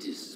This